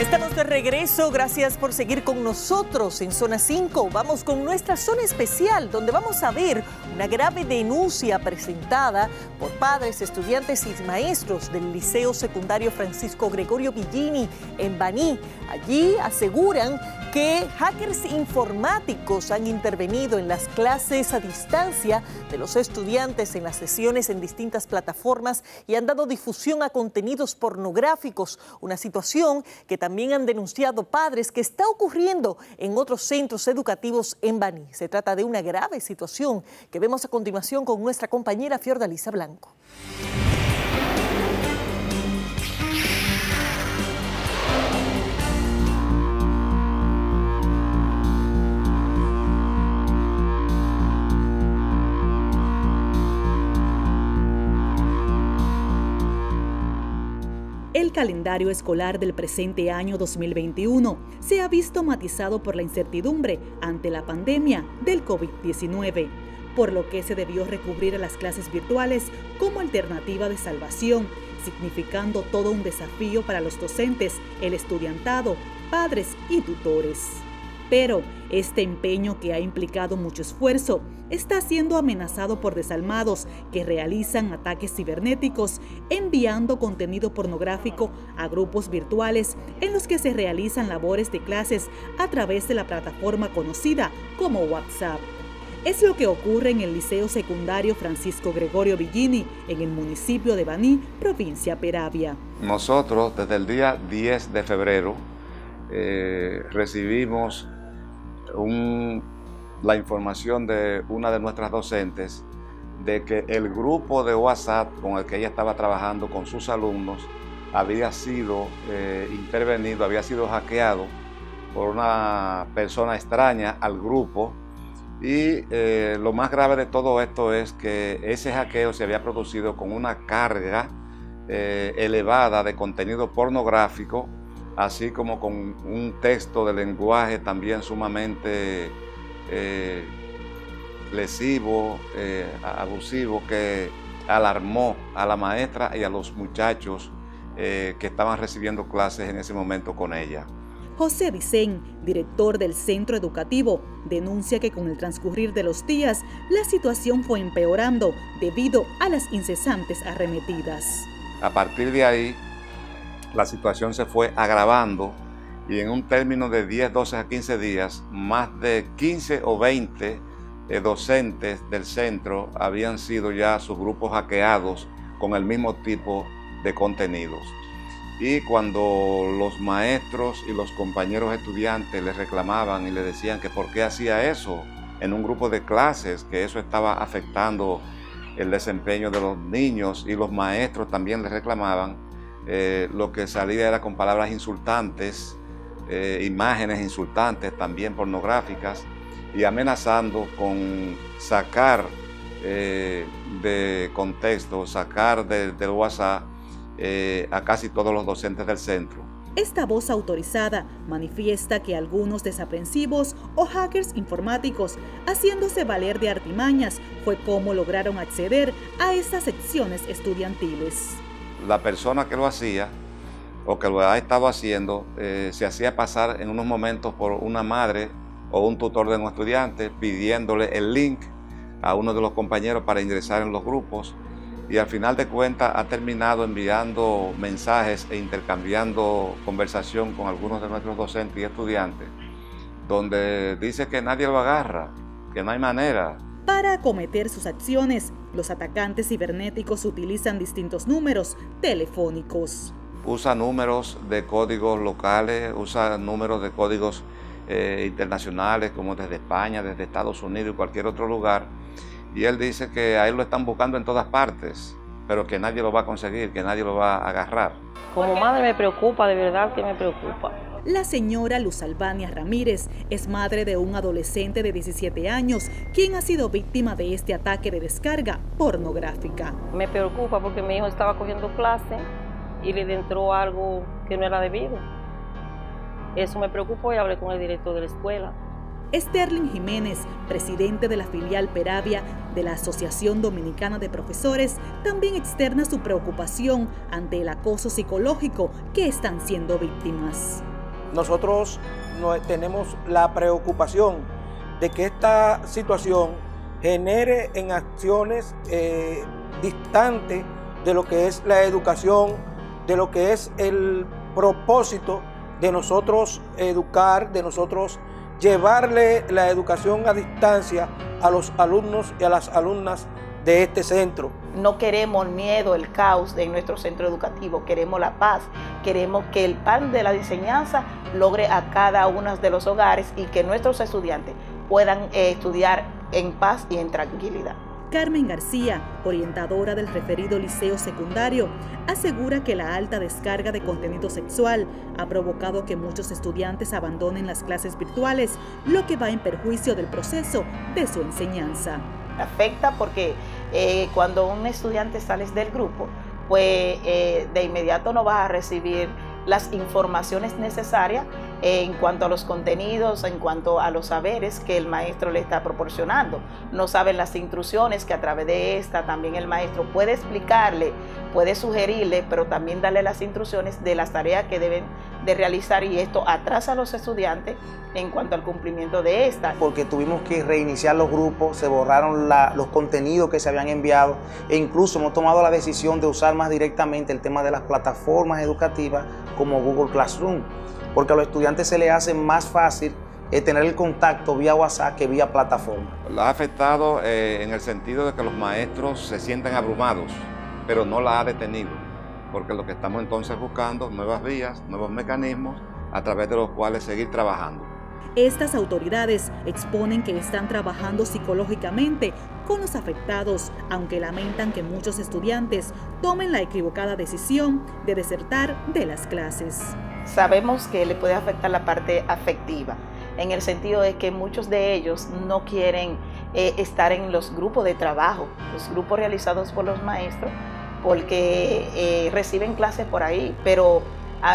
Estamos de regreso, gracias por seguir con nosotros en Zona 5. Vamos con nuestra zona especial, donde vamos a ver una grave denuncia presentada por padres, estudiantes y maestros del Liceo Secundario Francisco Gregorio Villini en Baní. Allí aseguran que hackers informáticos han intervenido en las clases a distancia de los estudiantes en las sesiones en distintas plataformas y han dado difusión a contenidos pornográficos, una situación que también han denunciado padres que está ocurriendo en otros centros educativos en Baní. Se trata de una grave situación que vemos a continuación con nuestra compañera Fiordalisa Blanco. Calendario escolar del presente año 2021 se ha visto matizado por la incertidumbre ante la pandemia del COVID-19, por lo que se debió recurrir a las clases virtuales como alternativa de salvación, significando todo un desafío para los docentes, el estudiantado, padres y tutores. Pero este empeño que ha implicado mucho esfuerzo está siendo amenazado por desalmados que realizan ataques cibernéticos enviando contenido pornográfico a grupos virtuales en los que se realizan labores de clases a través de la plataforma conocida como WhatsApp. Es lo que ocurre en el Liceo Secundario Francisco Gregorio Villini, en el municipio de Baní, provincia Peravia. Nosotros, desde el día 10 de febrero, eh, recibimos la información de una de nuestras docentes de que el grupo de WhatsApp con el que ella estaba trabajando con sus alumnos había sido eh, intervenido, había sido hackeado por una persona extraña al grupo. Y eh, lo más grave de todo esto es que ese hackeo se había producido con una carga eh, elevada de contenido pornográfico así como con un texto de lenguaje también sumamente eh, lesivo, eh, abusivo, que alarmó a la maestra y a los muchachos eh, que estaban recibiendo clases en ese momento con ella. José Vicén, director del centro educativo, denuncia que con el transcurrir de los días la situación fue empeorando debido a las incesantes arremetidas. A partir de ahí, la situación se fue agravando y en un término de 10, 12 a 15 días, más de 15 o 20 eh, docentes del centro habían sido ya sus grupos hackeados con el mismo tipo de contenidos. Y cuando los maestros y los compañeros estudiantes les reclamaban y le decían que por qué hacía eso en un grupo de clases, que eso estaba afectando el desempeño de los niños y los maestros también les reclamaban, eh, lo que salía era con palabras insultantes, eh, imágenes insultantes, también pornográficas, y amenazando con sacar eh, de contexto, sacar del WhatsApp a casi todos los docentes del centro. Esta voz autorizada manifiesta que algunos desaprensivos o hackers informáticos, haciéndose valer de artimañas, fue como lograron acceder a estas secciones estudiantiles la persona que lo hacía o que lo ha estado haciendo eh, se hacía pasar en unos momentos por una madre o un tutor de un estudiante pidiéndole el link a uno de los compañeros para ingresar en los grupos y al final de cuentas ha terminado enviando mensajes e intercambiando conversación con algunos de nuestros docentes y estudiantes donde dice que nadie lo agarra, que no hay manera, para acometer sus acciones, los atacantes cibernéticos utilizan distintos números telefónicos. Usa números de códigos locales, usa números de códigos eh, internacionales como desde España, desde Estados Unidos y cualquier otro lugar. Y él dice que a él lo están buscando en todas partes, pero que nadie lo va a conseguir, que nadie lo va a agarrar. Como madre me preocupa, de verdad que me preocupa. La señora Luz Albania Ramírez es madre de un adolescente de 17 años, quien ha sido víctima de este ataque de descarga pornográfica. Me preocupa porque mi hijo estaba cogiendo clase y le entró algo que no era debido. Eso me preocupó y hablé con el director de la escuela. Sterling Jiménez, presidente de la filial Peravia de la Asociación Dominicana de Profesores, también externa su preocupación ante el acoso psicológico que están siendo víctimas nosotros tenemos la preocupación de que esta situación genere en acciones eh, distantes de lo que es la educación, de lo que es el propósito de nosotros educar, de nosotros llevarle la educación a distancia a los alumnos y a las alumnas de este centro. No queremos miedo, el caos en nuestro centro educativo, queremos la paz, queremos que el pan de la enseñanza logre a cada uno de los hogares y que nuestros estudiantes puedan eh, estudiar en paz y en tranquilidad. Carmen García, orientadora del referido liceo secundario, asegura que la alta descarga de contenido sexual ha provocado que muchos estudiantes abandonen las clases virtuales, lo que va en perjuicio del proceso de su enseñanza. Afecta porque eh, cuando un estudiante sale del grupo, pues eh, de inmediato no va a recibir las informaciones necesarias en cuanto a los contenidos, en cuanto a los saberes que el maestro le está proporcionando. No saben las instrucciones que a través de esta también el maestro puede explicarle, puede sugerirle, pero también darle las instrucciones de las tareas que deben de realizar y esto atrasa a los estudiantes en cuanto al cumplimiento de esta. Porque tuvimos que reiniciar los grupos, se borraron los contenidos que se habían enviado e incluso hemos tomado la decisión de usar más directamente el tema de las plataformas educativas como Google Classroom porque a los estudiantes se les hace más fácil eh, tener el contacto vía WhatsApp que vía plataforma. La ha afectado eh, en el sentido de que los maestros se sienten abrumados, pero no la ha detenido, porque lo que estamos entonces buscando nuevas vías, nuevos mecanismos a través de los cuales seguir trabajando. Estas autoridades exponen que están trabajando psicológicamente con los afectados, aunque lamentan que muchos estudiantes tomen la equivocada decisión de desertar de las clases. Sabemos que le puede afectar la parte afectiva, en el sentido de que muchos de ellos no quieren eh, estar en los grupos de trabajo, los grupos realizados por los maestros, porque eh, reciben clases por ahí, pero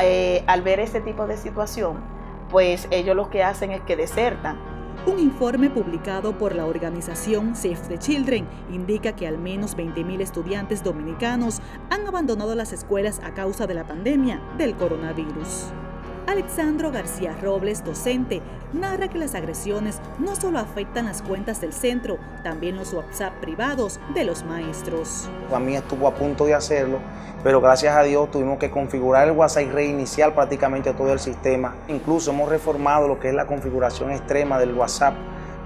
eh, al ver este tipo de situación, pues ellos lo que hacen es que desertan. Un informe publicado por la organización Save the Children indica que al menos 20.000 estudiantes dominicanos han abandonado las escuelas a causa de la pandemia del coronavirus. Alexandro García Robles, docente, narra que las agresiones no solo afectan las cuentas del centro, también los WhatsApp privados de los maestros. A mí estuvo a punto de hacerlo, pero gracias a Dios tuvimos que configurar el WhatsApp y reiniciar prácticamente todo el sistema. Incluso hemos reformado lo que es la configuración extrema del WhatsApp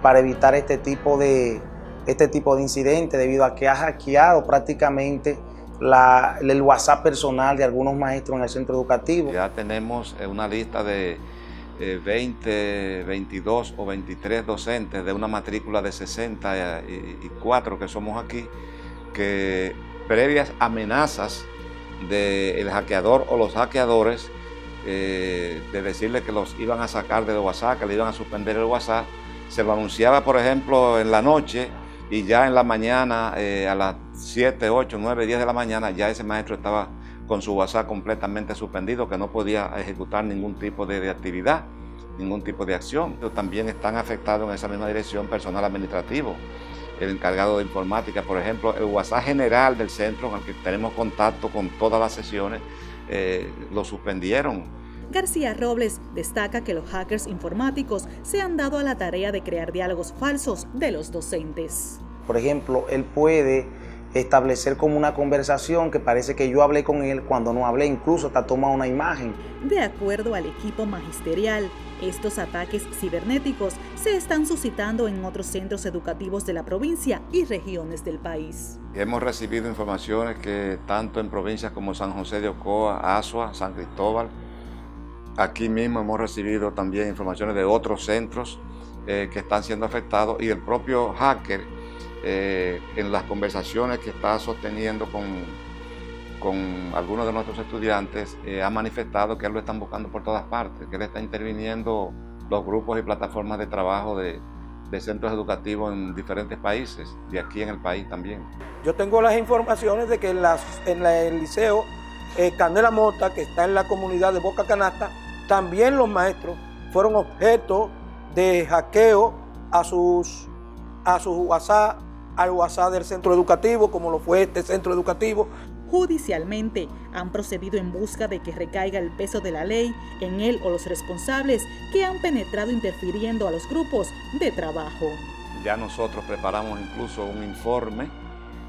para evitar este tipo de, este tipo de incidentes debido a que ha hackeado prácticamente el WhatsApp personal de algunos maestros en el centro educativo. Ya tenemos eh, una lista de 20, eh, 22 o 23 docentes de una matrícula de 64 que somos aquí, que previas amenazas del hackeador o los hackeadores, eh, de decirle que los iban a sacar del WhatsApp, que le iban a suspender el WhatsApp, se lo anunciaba, por ejemplo, en la noche y ya en la mañana, a las 7, 8, 9, 10 de la mañana, ya ese maestro estaba con su WhatsApp completamente suspendido, que no podía ejecutar ningún tipo de, actividad, ningún tipo de acción. También están afectados en esa misma dirección personal administrativo, el encargado de informática, por ejemplo, el WhatsApp general del centro, con el que tenemos contacto con todas las sesiones, eh, lo suspendieron. García Robles destaca que los hackers informáticos se han dado a la tarea de crear diálogos falsos de los docentes. Por ejemplo, él puede establecer como una conversación que parece que yo hablé con él cuando no hablé, incluso hasta toma una imagen. De acuerdo al equipo magisterial, estos ataques cibernéticos se están suscitando en otros centros educativos de la provincia y regiones del país. Hemos recibido informaciones que tanto en provincias como San José de Ocoa, Asua, San Cristóbal, aquí mismo hemos recibido también informaciones de otros centros eh, que están siendo afectados y el propio hacker eh, en las conversaciones que está sosteniendo con, con algunos de nuestros estudiantes, eh, ha manifestado que él lo están buscando por todas partes, que él está interviniendo los grupos y plataformas de trabajo de, de centros educativos en diferentes países y aquí en el país también. Yo tengo las informaciones de que en, el liceo eh, Mota, que está en la comunidad de Boca Canasta, también los maestros fueron objeto de hackeo a sus, a sus WhatsApp, al WhatsApp del centro educativo, como lo fue este centro educativo, Judicialmente, han procedido en busca de que recaiga el peso de la ley en él o los responsables que han penetrado interfiriendo a los grupos de trabajo. Ya nosotros preparamos incluso un informe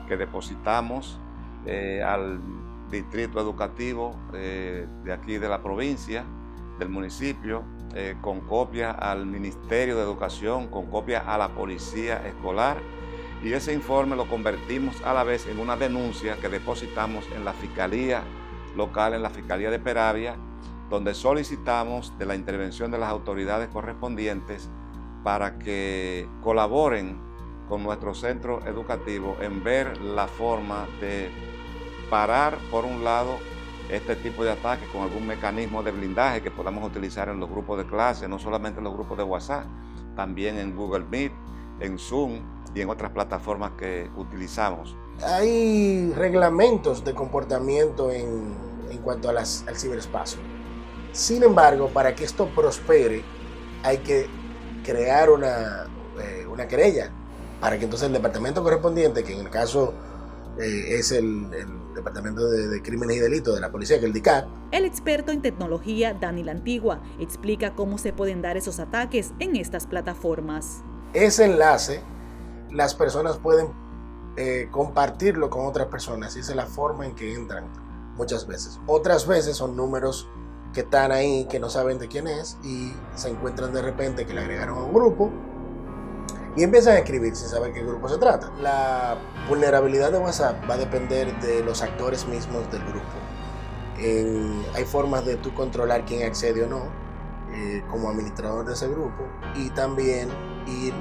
que depositamos eh, al distrito educativo eh, de aquí de la provincia, del municipio, eh, con copia al Ministerio de Educación, con copia a la Policía Escolar y ese informe lo convertimos a la vez en una denuncia que depositamos en la Fiscalía local, en la Fiscalía de Peravia, donde solicitamos de la intervención de las autoridades correspondientes para que colaboren con nuestro centro educativo en ver la forma de parar, por un lado, este tipo de ataques con algún mecanismo de blindaje que podamos utilizar en los grupos de clase, no solamente en los grupos de WhatsApp, también en Google Meet, en Zoom y en otras plataformas que utilizamos. Hay reglamentos de comportamiento en, en cuanto a las, al ciberespacio. Sin embargo, para que esto prospere, hay que crear una, eh, una querella para que entonces el departamento correspondiente, que en el caso eh, es el, el Departamento de, de, Crímenes y Delitos de la Policía, que es el DICAT. El experto en tecnología, Dani La Antigua, explica cómo se pueden dar esos ataques en estas plataformas. Ese enlace las personas pueden eh, compartirlo con otras personas y esa es la forma en que entran muchas veces. Otras veces son números que están ahí que no saben de quién es y se encuentran de repente que le agregaron a un grupo y empiezan a escribir sin saber qué grupo se trata. La vulnerabilidad de WhatsApp va a depender de los actores mismos del grupo. Hay formas de tú controlar quién accede o no eh, como administrador de ese grupo y también ir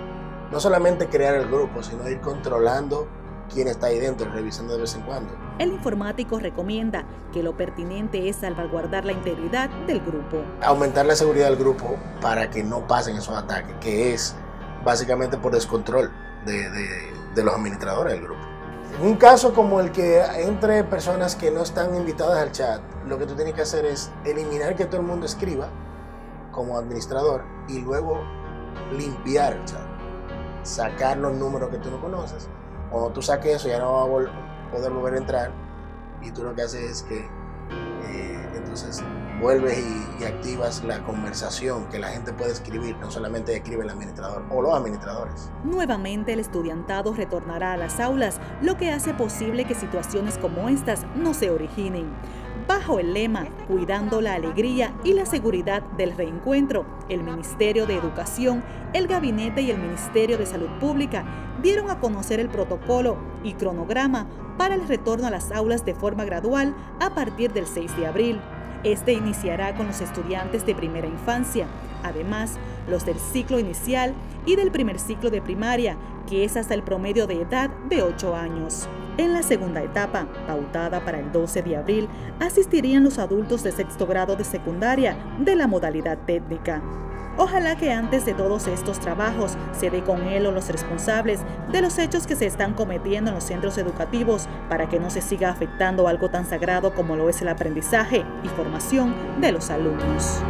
no solamente crear el grupo, sino ir controlando quién está ahí dentro, revisando de vez en cuando. El informático recomienda que lo pertinente es salvaguardar la integridad del grupo. Aumentar la seguridad del grupo para que no pasen esos ataques, que es básicamente por descontrol de, de, de los administradores del grupo. En un caso como el que entre personas que no están invitadas al chat, lo que tú tienes que hacer es eliminar que todo el mundo escriba como administrador y luego limpiar el chat sacar los números que tú no conoces. Cuando tú saques eso ya no va a poder volver a entrar y tú lo que haces es que eh, entonces vuelves y, y, activas la conversación que la gente puede escribir, no solamente escribe el administrador o los administradores. Nuevamente el estudiantado retornará a las aulas, lo que hace posible que situaciones como estas no se originen. Bajo el lema Cuidando la alegría y la seguridad del reencuentro, el Ministerio de Educación, el Gabinete y el Ministerio de Salud Pública dieron a conocer el protocolo y cronograma para el retorno a las aulas de forma gradual a partir del 6 de abril. Este iniciará con los estudiantes de primera infancia, además los del ciclo inicial y del primer ciclo de primaria, que es hasta el promedio de edad de 8 años. En la segunda etapa, pautada para el 12 de abril, asistirían los adultos de sexto grado de secundaria de la modalidad técnica. Ojalá que antes de todos estos trabajos se dé con él o los responsables de los hechos que se están cometiendo en los centros educativos para que no se siga afectando algo tan sagrado como lo es el aprendizaje y formación de los alumnos.